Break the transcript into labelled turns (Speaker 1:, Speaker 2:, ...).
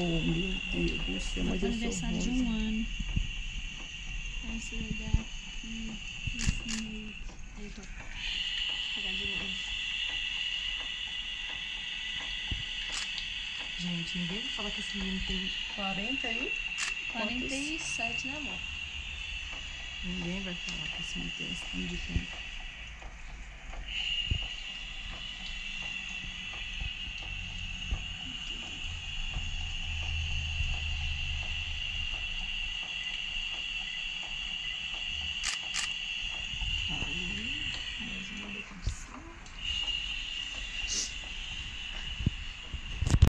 Speaker 1: Oh, meu Deus do céu, mas eu sou
Speaker 2: aniversário de um ano. Aí lugar aqui, esse meio. Aí, tô. Vou pegar de novo.
Speaker 1: Gente, ninguém vai falar que esse menino tem 40 aí?
Speaker 2: 47, né, amor?
Speaker 1: Ninguém vai falar que esse menino tem esse tanto de tempo.